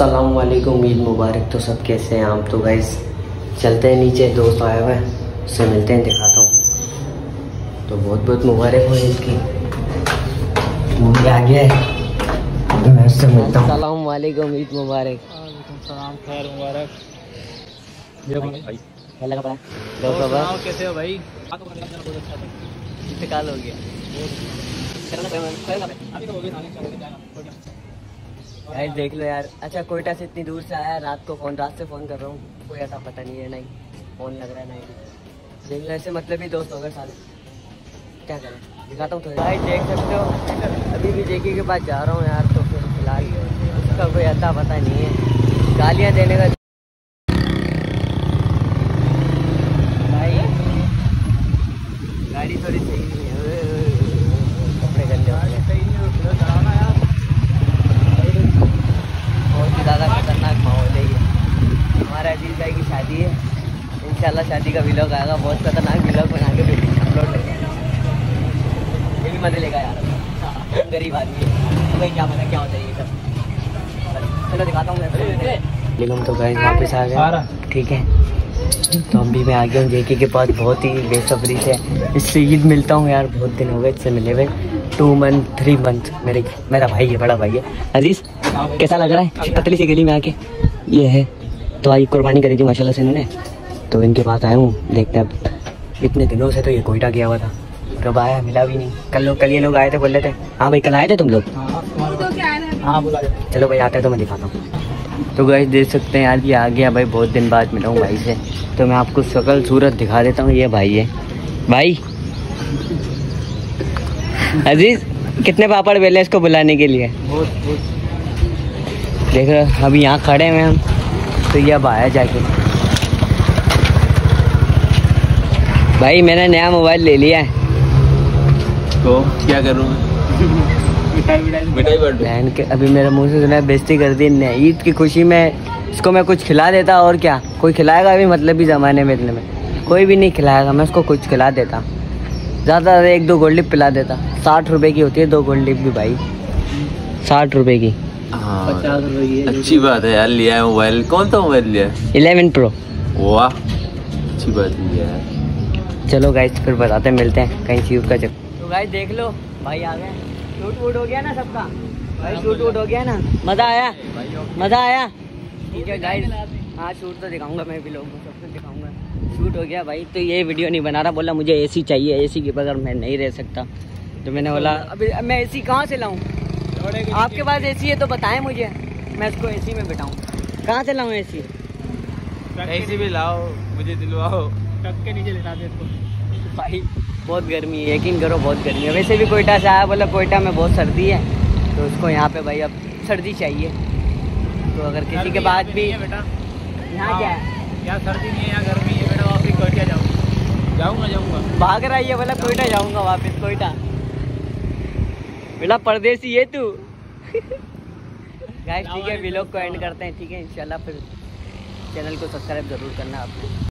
वालेकुम ईद मुबारक तो सब कैसे हैं आप? तो गाइस चलते हैं नीचे। दोस्त आया हुआ है उससे मिलते हैं दिखाता हूँ। तो बहुत बहुत मुबारक हो ईद की। वो भी आ गया है। तो मैं उससे मिलता हूँ। वालेकुम ईद मुबारक सलाम खैर मुबारक। भाई कैसे हो भाई? हो गया। गाइस देख लो यार। अच्छा कोयटा से इतनी दूर से आया, रात को फ़ोन रात से फ़ोन कर रहा हूँ। कोई ऐसा पता नहीं है, नहीं। फ़ोन लग रहा है, नहीं। देख लो, ऐसे मतलब ही दोस्त हो गए सारे। क्या करें? दिखाता हूँ थोड़ा भाई, देख सकते हो। अभी भी जेके के पास जा रहा हूँ यार तो फिर फ़िलहाल उसका कोई ऐसा पता नहीं है। गालियाँ देने का भाई गाड़ी थोड़ी सही नहीं है ओए, ओए, ओए, कपड़े गंदे हो यार, गए ये सही नहीं है, उधर चलाना यार। बहुत ही ज़्यादा खतरनाक माहौल है ये हमारे अज़ीज़ भाई की शादी है इंशाल्लाह शादी का व्लॉग आएगा बहुत खतरनाक व्लॉग बना के फिर अपलोड ये भी मज़े लेगा यार। हम गरीब आदमी है। क्या पता क्या होता है ये सब। चलो दिखाता हूँ मैं। तो गाइस वापस आ गया ठीक है। तो अभी मैं आ गया हूँ। जेके के पास बहुत ही बेसब्री से इससे ईद मिलता हूँ यार। बहुत दिन हो गए इससे मिले हुए। टू मंथ थ्री मंथ मेरे मेरा भाई है बड़ा भाई है। अज़ीज़ कैसा लग रहा है? पतली सी गली में आके। ये है। तो आई कुर्बानी करी थी माशाल्लाह से इन्होंने। तो इनके पास आया हूँ। देखते हैं अब इतने दिनों से तो ये कोयटा गया हुआ था। कब आया मिला भी नहीं। कल लोग कल ये लोग आए थे बोल रहे थे हाँ भाई कल आए थे तुम लोग? हाँ, तुम्हारे पास- हाँ, बोला चलो भाई आते हैं तो मैं दिखाता हूँ। तो गाइस देख सकते हैं यार ये आ गया भाई बहुत दिन बाद मिला हूँ भाई से। तो मैं आपको शकल सूरत दिखा देता हूँ ये भाई है। भाई! अज़ीज़ कितने पापड़ बेले इसको बुलाने के लिए? बहुत बहुत। देख रहे अभी यहाँ खड़े हैं हम। तो ये अब आया जाके। भाई मैंने नया मोबाइल ले लिया है। तो क्या करूँ बहन के अभी मेरे मुँह से सुना बेइज्जती कर दी ने ईद की खुशी में इसको मैं कुछ खिला देता और क्या? कोई खिलाएगा अभी मतलब भी ज़माने में इतने में। कोई भी नहीं खिलाएगा मैं उसको कुछ खिला देता। ज़्यादा ज़्यादा एक दो गोल्ड लिप पिला देता। साठ रुपए की होती है दो गोल्ड लिप भी भाई। साठ रुपए की। हाँ पचास रुपए की अच्छी बात है यार लिया है मोबाइल। कौन सा मोबाइल लिया है? Eleven pro. वाह अच्छी बात है लिया है चलो गाइस फिर बताते हैं मिलते हैं कहीं शूट का चल तो गाइस देख लो भाई आ गए। शूट वूट हो गया ना सबका? भाई शूट वूट हो गया ना? मज़ा आया? मज़ा आया? ठीक है गाइस हाँ शूट तो दिखाऊँगा मैं भी लोगों को सब कुछ दिखाऊँगा। शूट हो गया भाई तो ये वीडियो नहीं बना रहा बोला मुझे एसी चाहिए एसी के बगैर मैं नहीं रह सकता। तो मैंने बोला अभी अब मैं एसी कहाँ से लाऊं? आपके पास एसी है तो बताएँ मुझे। मैं इसको एसी में बिठाऊं। कहाँ से लाऊं एसी ऐसे भी लाओ मुझे दिलवाओ। ट्रक के नीचे लिटा दे इसको। भाई बहुत गर्मी है यकीन करो बहुत गर्मी है। वैसे भी कोयटा से आया बोला कोयटा में बहुत सर्दी है तो उसको यहाँ पे भाई अब सर्दी चाहिए। तो अगर किसी के बाद भी है यहाँ क्या है? यहाँ सर्दी नहीं है यहाँ गर्मी है बेटा वापिस कोयटा जाऊँ जाऊँगा जाऊँगा। भाग रहा है बोला कोयटा जाऊँगा। वापस कोयटा। बेटा परदेसी है तू? गाइस ठीक है व्लॉग को एंड करते हैं ठीक है इंशाल्लाह फिर चैनल को सब्सक्राइब ज़रूर करना आपने।